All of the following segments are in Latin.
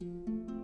Música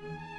Música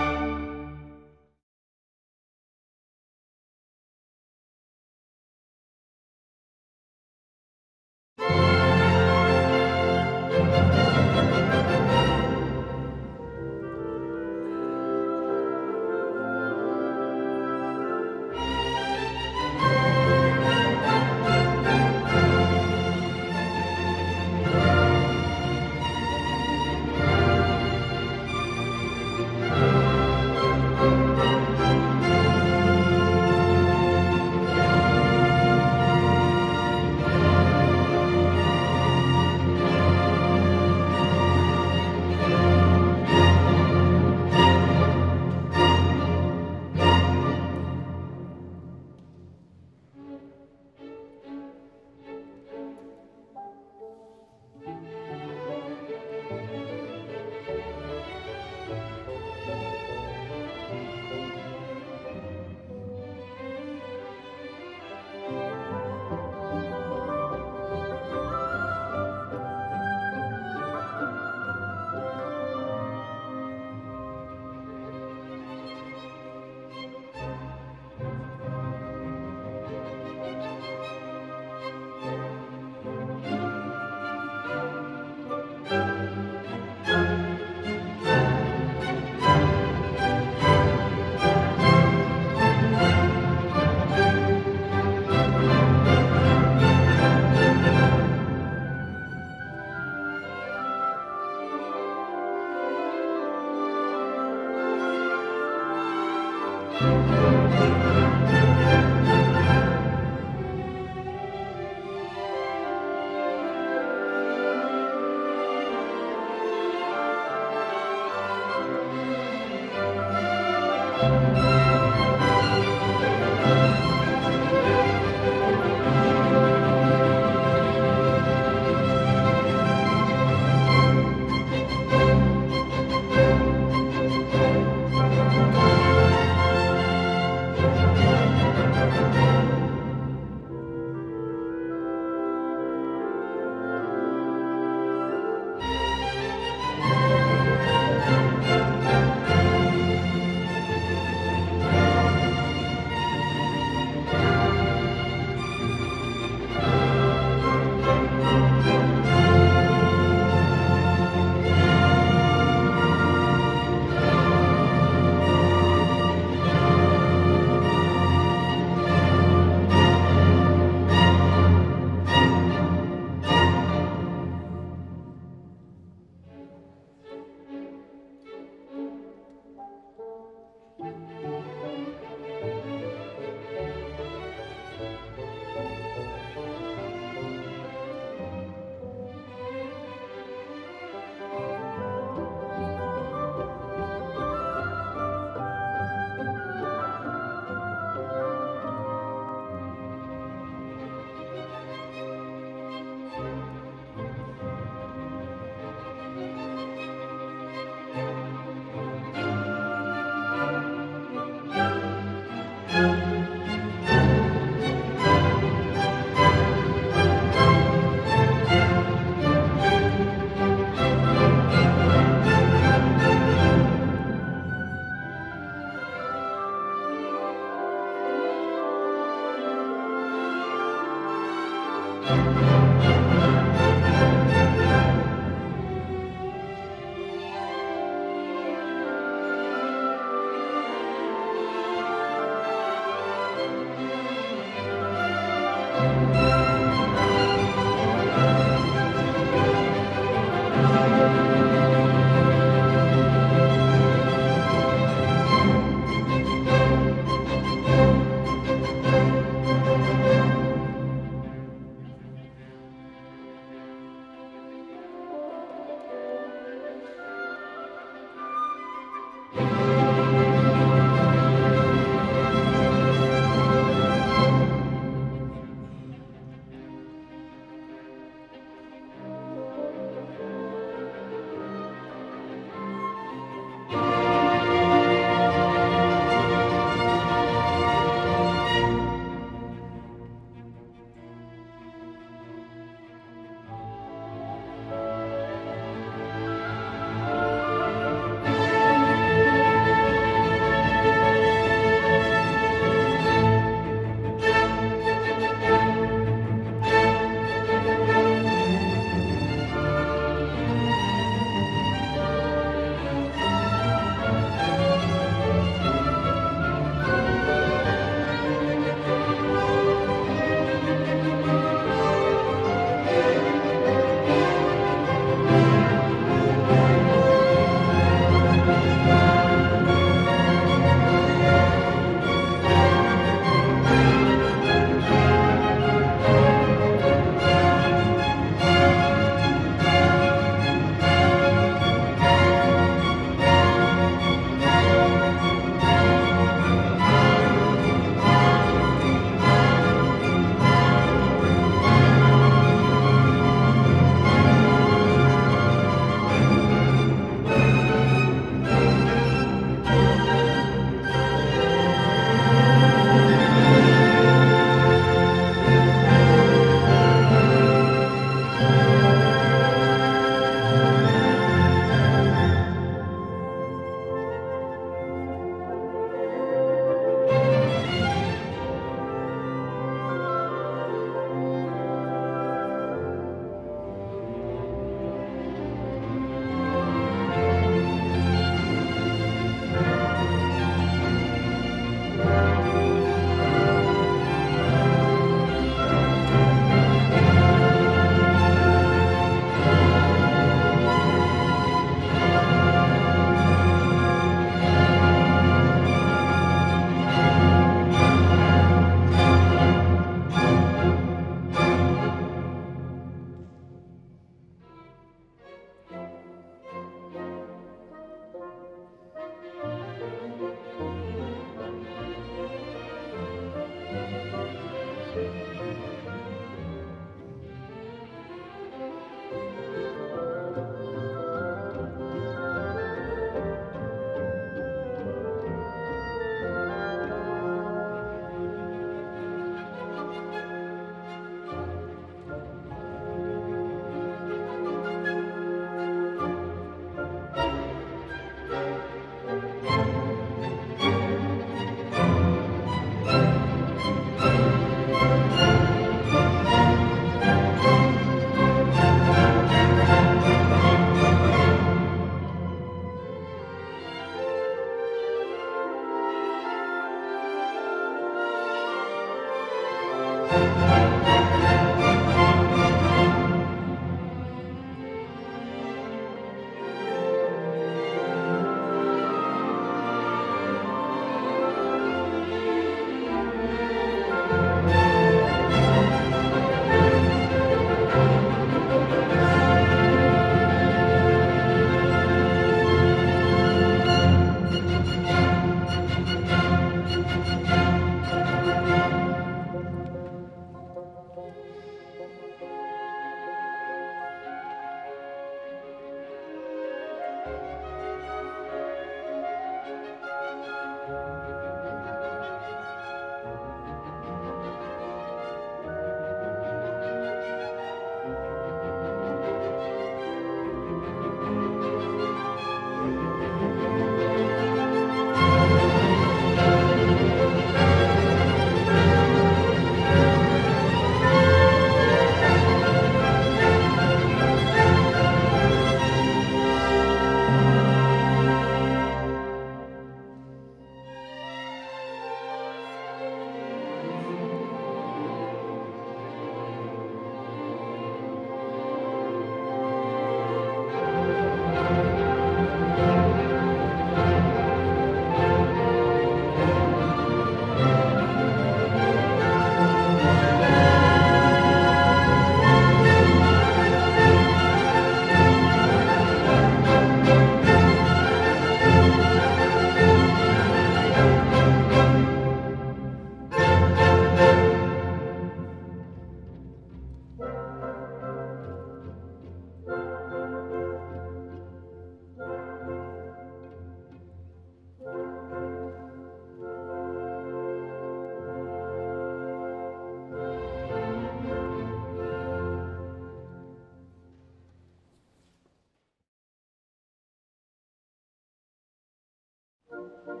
Thank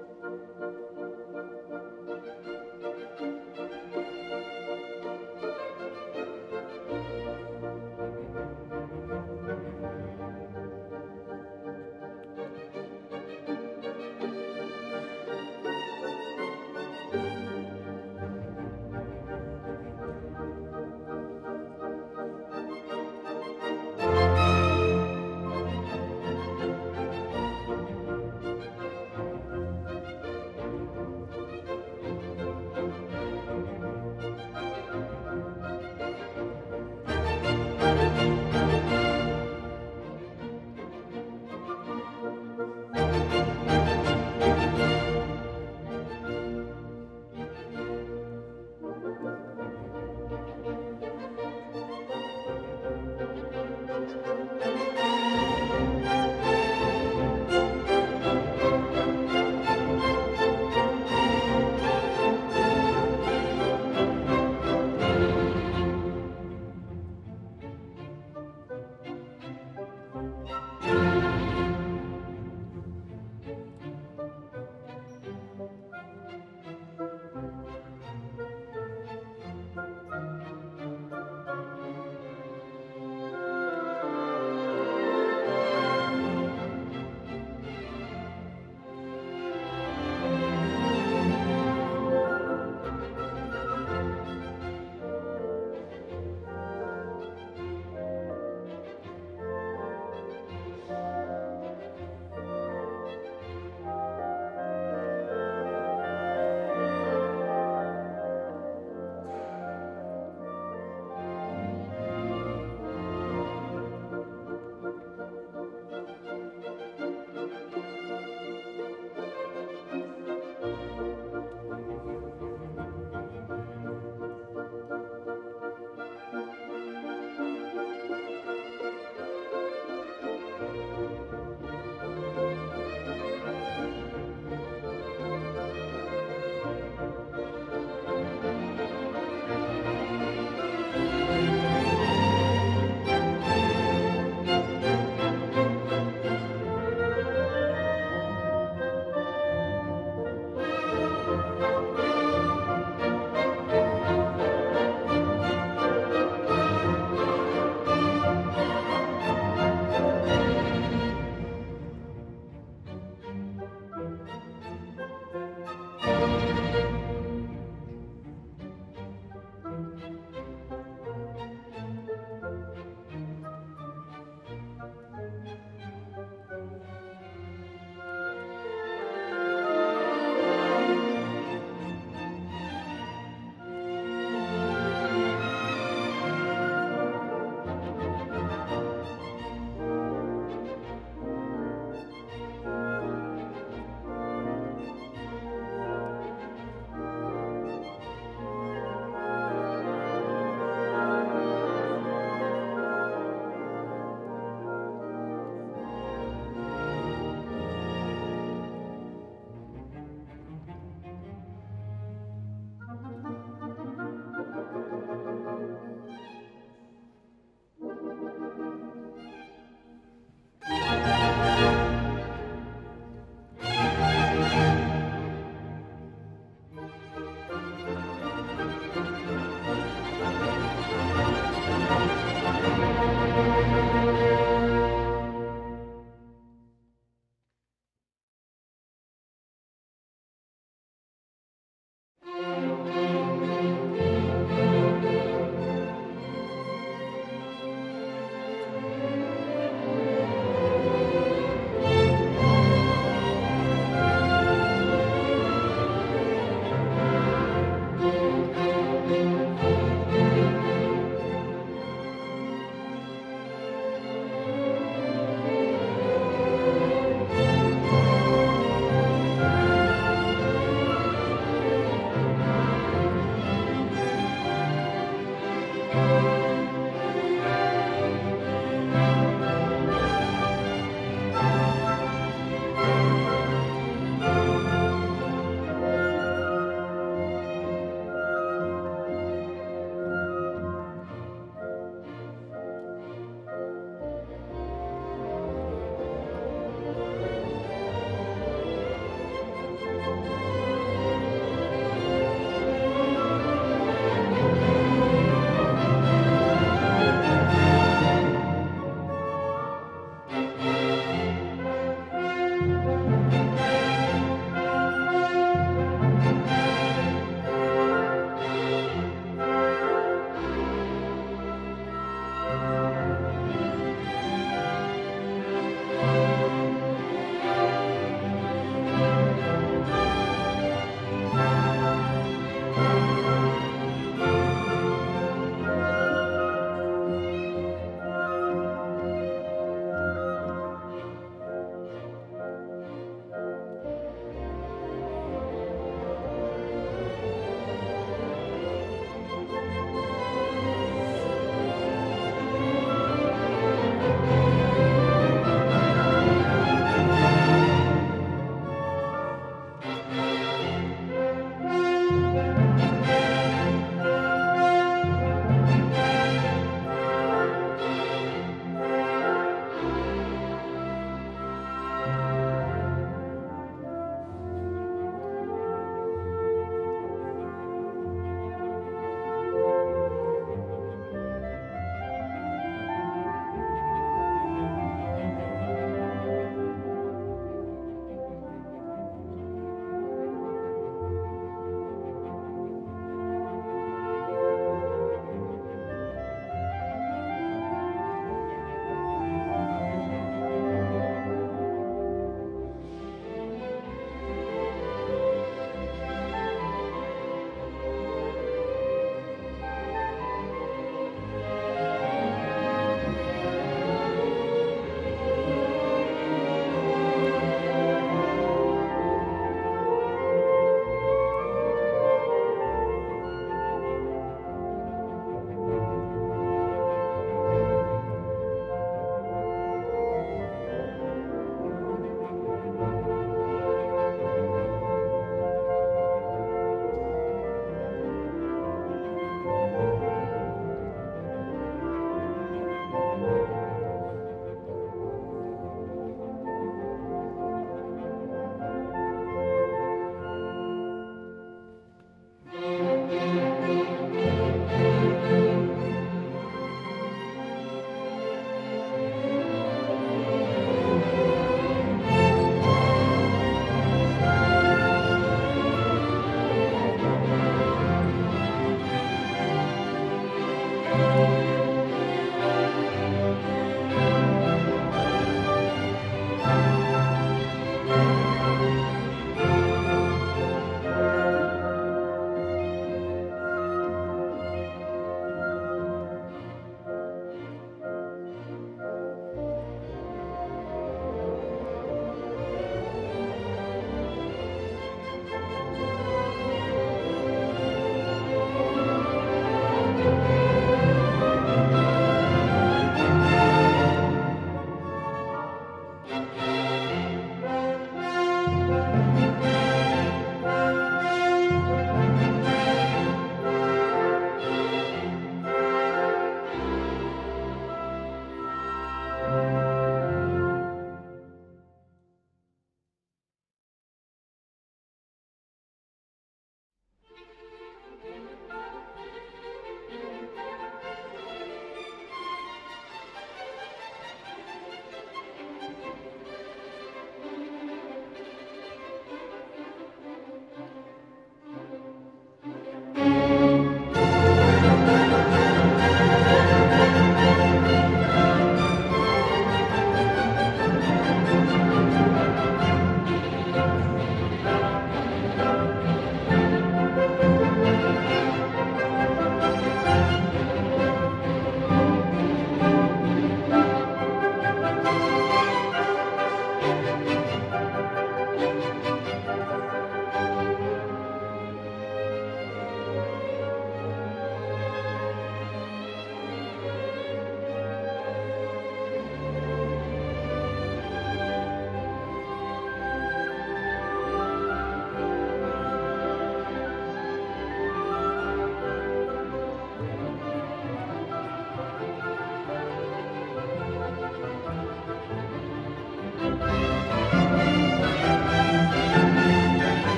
you.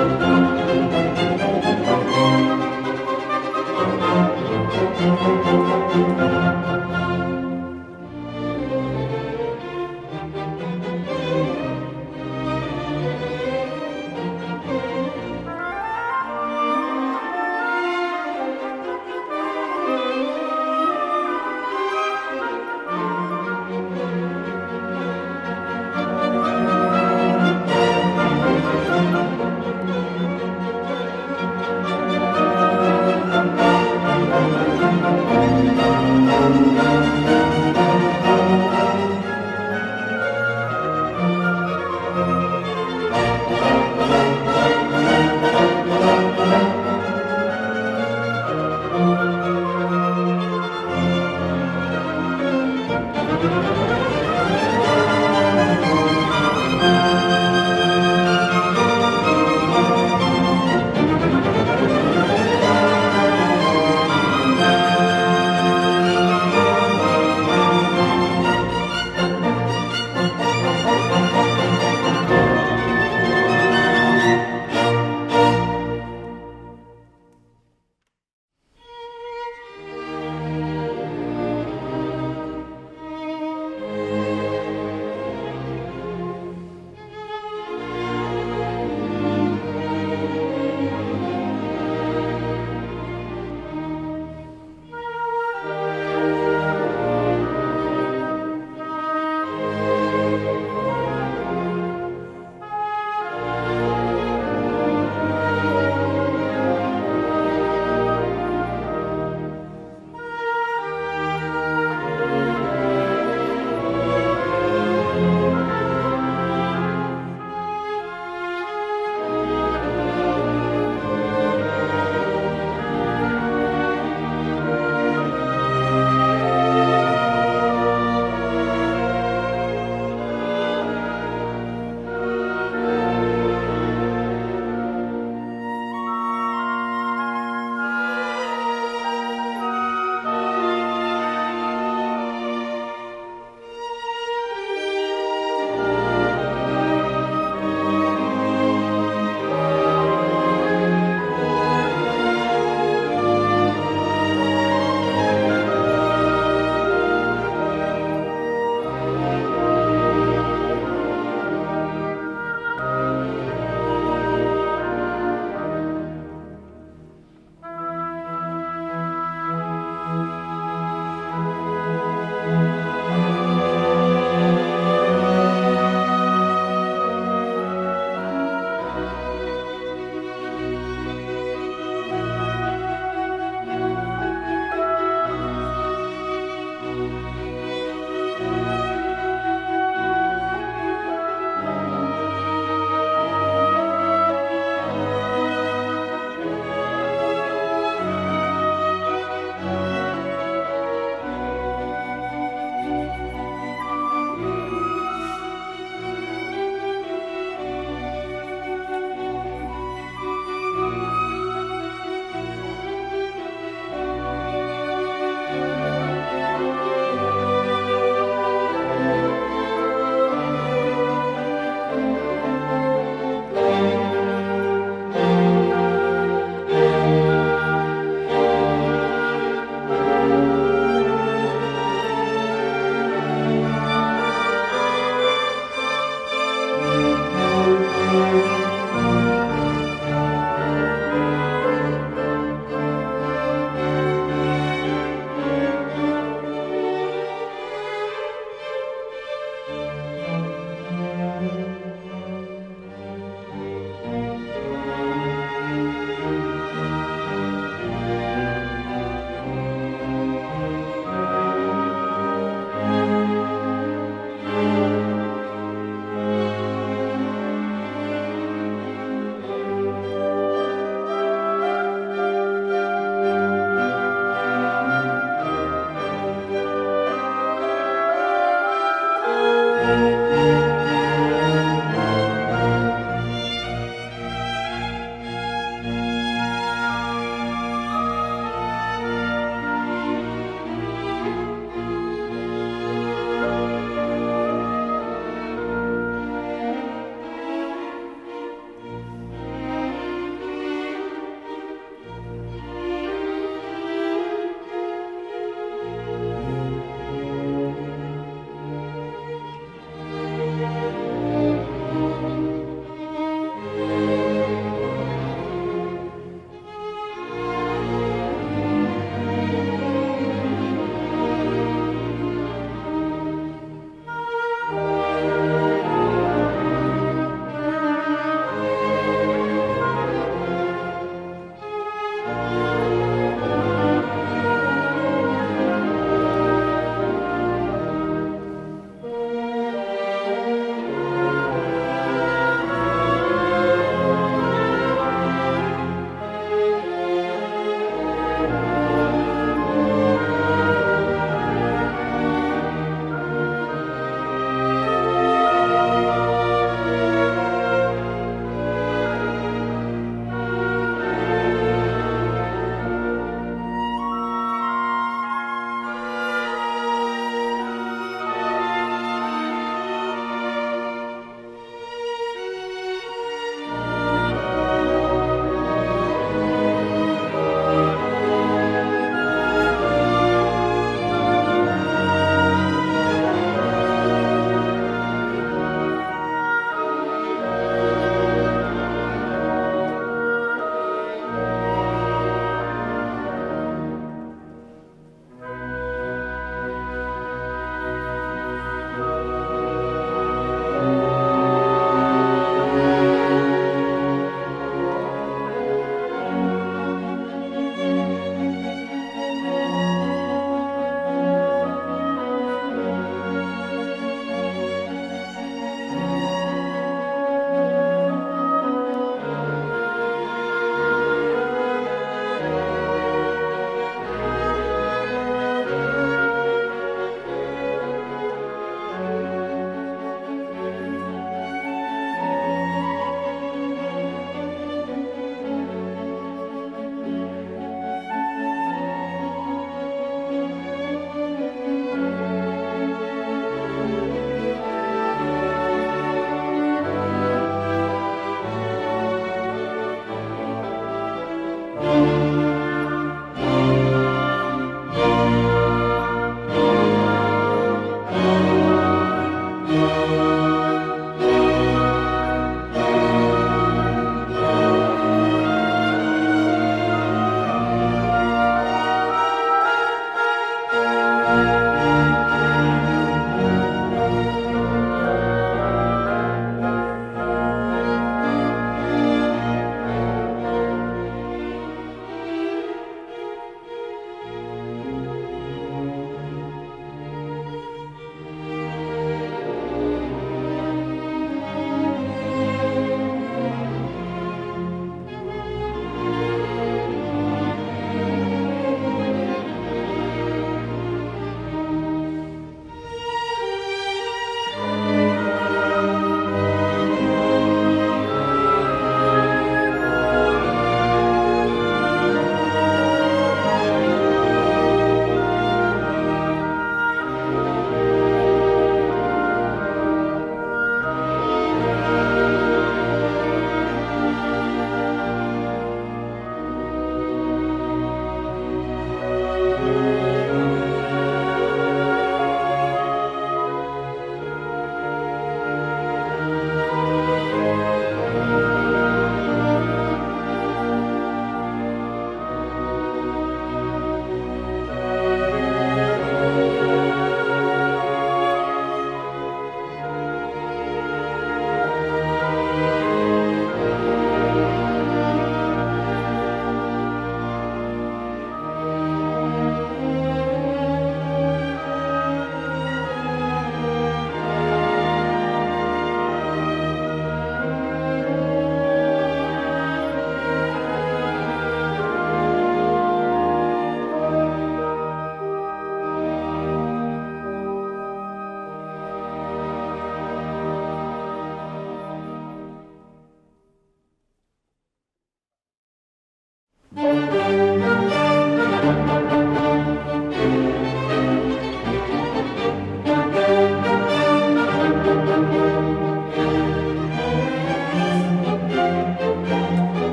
Thank you.